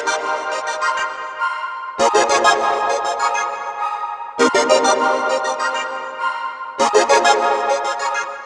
Thank you.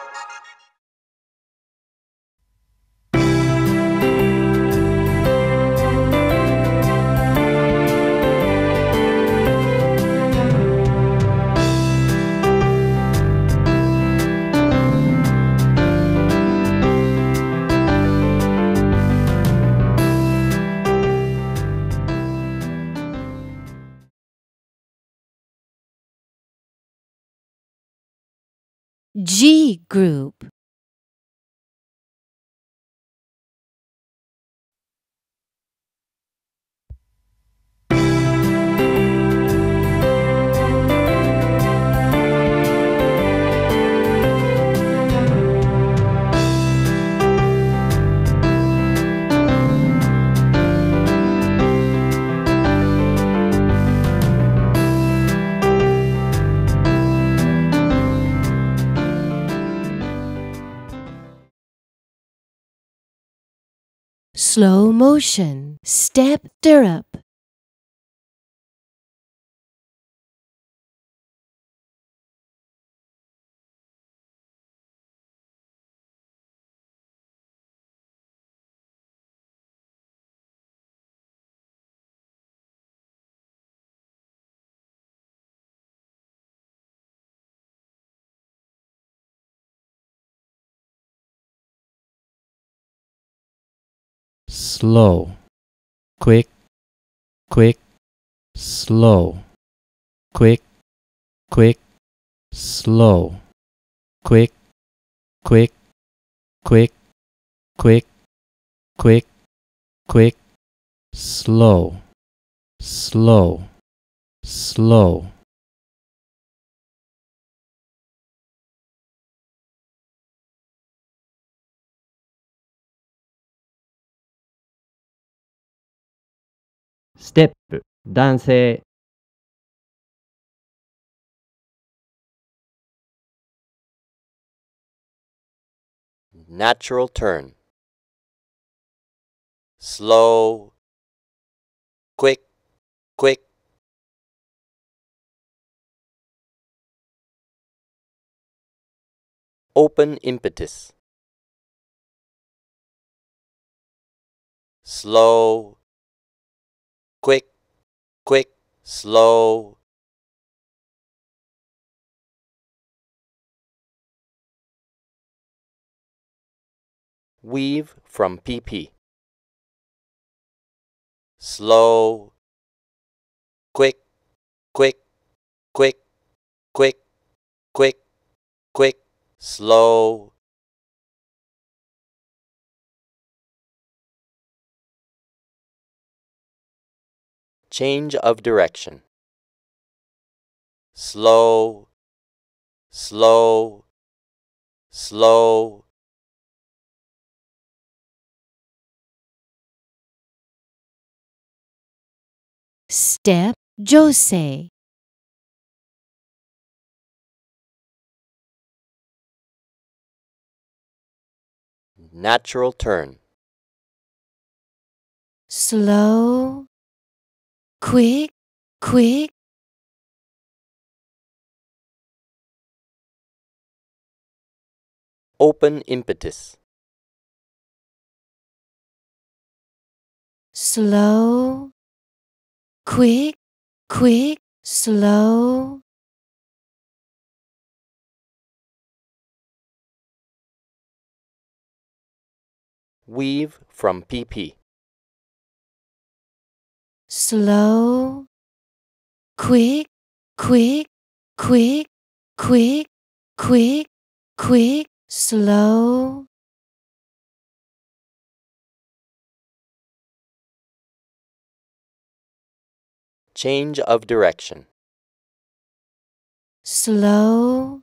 G group. Slow motion. Step stirrup. Slow, quick, quick, slow, quick, quick, slow, quick, quick, quick, quick, quick, quick, slow, slow, slow. Step 男性 Natural turn. Slow. Quick, quick. Open impetus. Slow. Quick, slow. Weave from PP. Slow. Quick, quick, quick, quick, quick, quick, slow. Change of direction. Slow, slow, slow. Step Jose. Natural turn. Slow. Quick, quick. Open impetus. Slow. Quick, quick, slow. Weave from PP. Slow. Quick, quick, quick, quick, quick, quick, slow. Change of direction. Slow,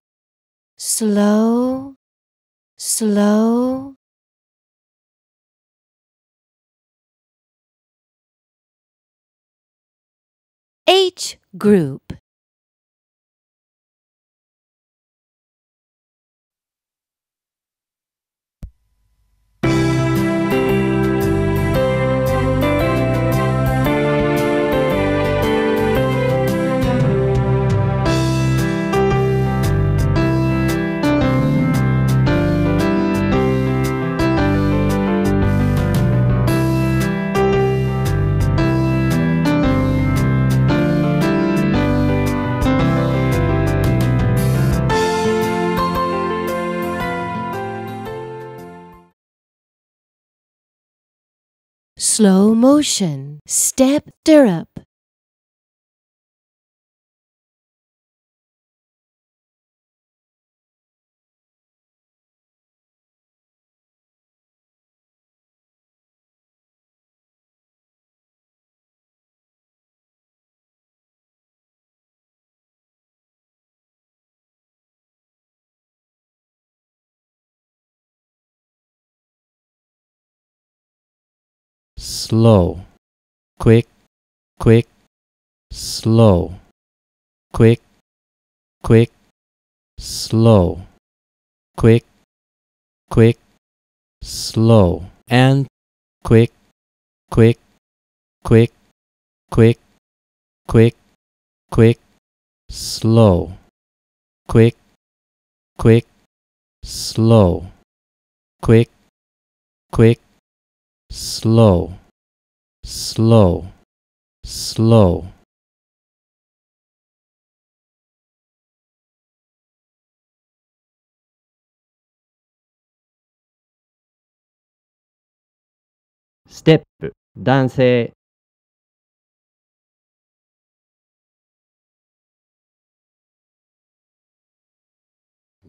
slow, slow. H group. Slow motion, step, stirrup. Slow, quick, quick, slow, quick, quick, slow, quick, quick, slow, and quick, quick, quick, quick, quick, quick, slow, quick, quick, slow, quick, quick, slow, slow, slow. Step. Dance,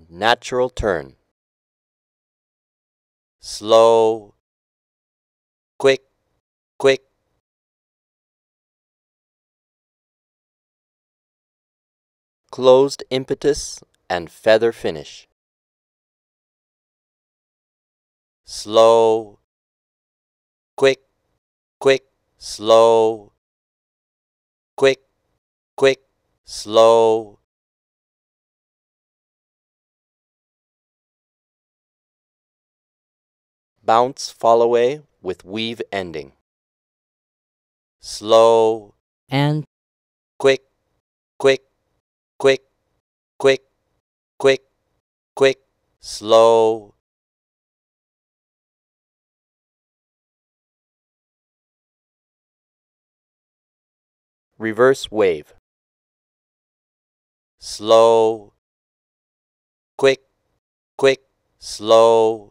Natural turn. Slow. Quick, quick. Closed impetus and feather finish. Slow. Quick, quick, slow. Quick, quick, slow. Bounce fall away with weave ending. Slow, and quick, quick, quick, quick, quick, quick, slow. Reverse wave. Slow, quick, quick, slow,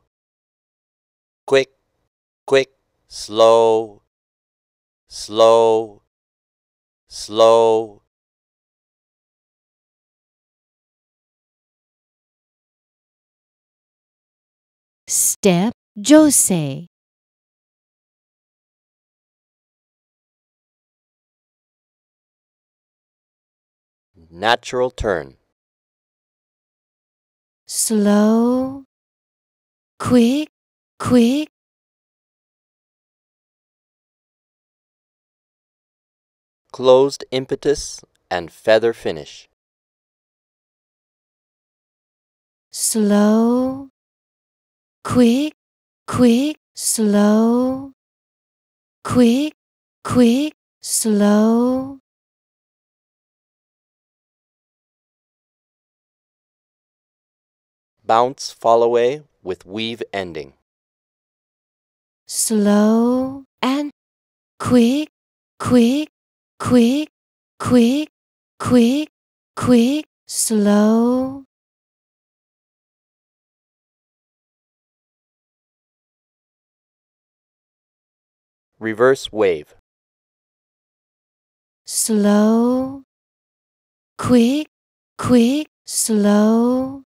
quick, slow, slow, slow. Step, Jose. Natural turn. Slow, quick, quick, Closed impetus and feather finish. slow, quick, quick, slow, quick, quick, slow. Bounce fall away with weave ending. slow and quick, quick, quick, quick, quick, quick, slow. Reverse wave. Slow, quick, quick, slow,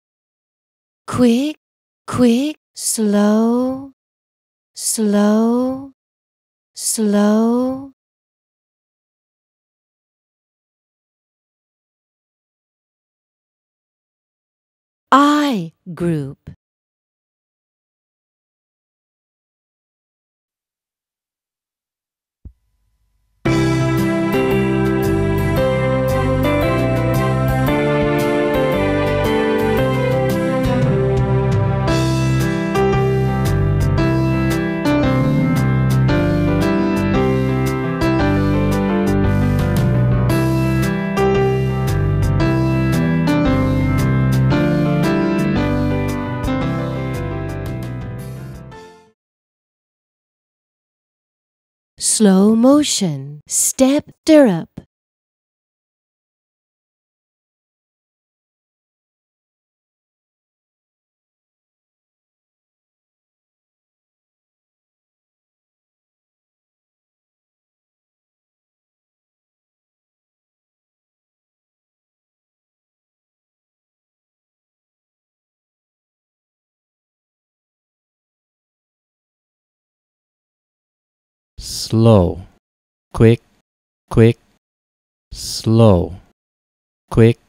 quick, quick, slow, slow, slow. Group. Slow motion, step, stirrup. Slow, quick, quick, slow, quick,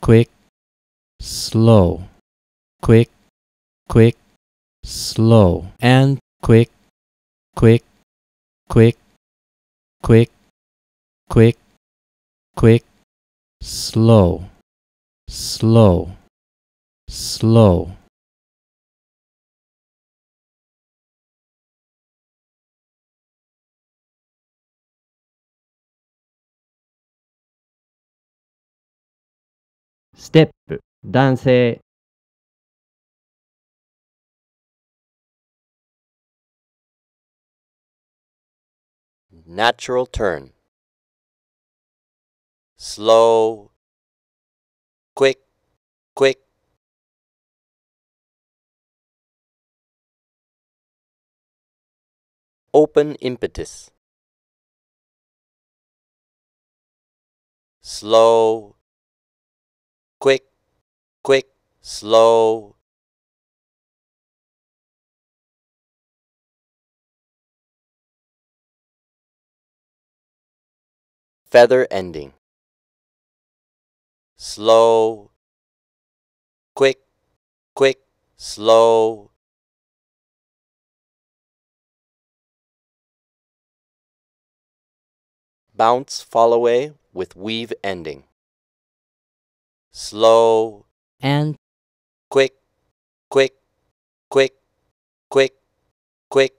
quick, slow, quick, quick, slow, and quick, quick, quick, quick, quick, quick, slow, slow, slow.「ステップ」男性 Natural turn. Slow. Quick, quick. Open impetus. Slow. Quick, slow. Feather ending. Slow. Quick, quick, slow. Bounce fall away with weave ending. Slow. And quick, quick, quick, quick, quick,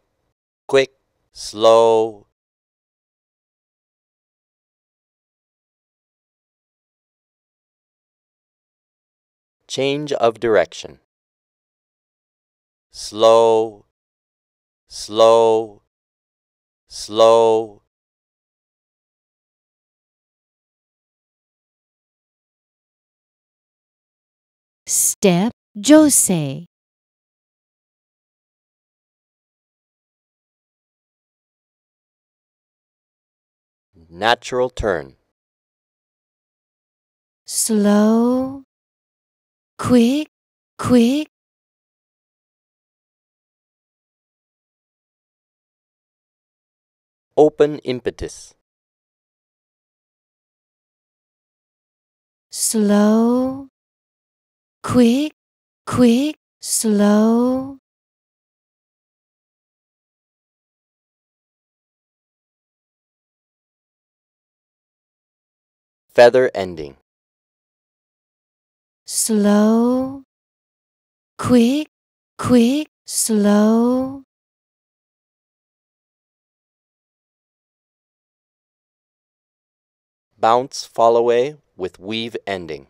quick, slow. Change of direction. Slow, slow, slow. Step Jose. Natural turn. Slow. Quick, quick. Open impetus. Slow. Quick, quick, slow. Feather ending. Slow. Quick, quick, slow. Bounce fall away with weave ending.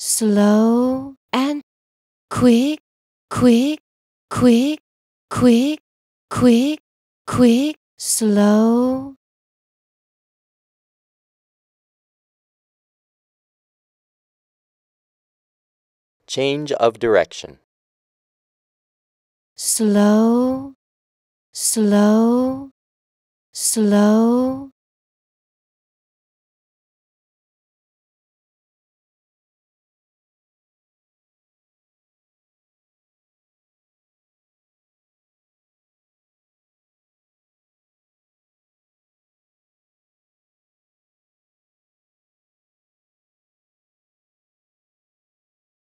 Slow and quick, quick, quick, quick, quick, quick, slow. Change of direction. Slow, slow, slow.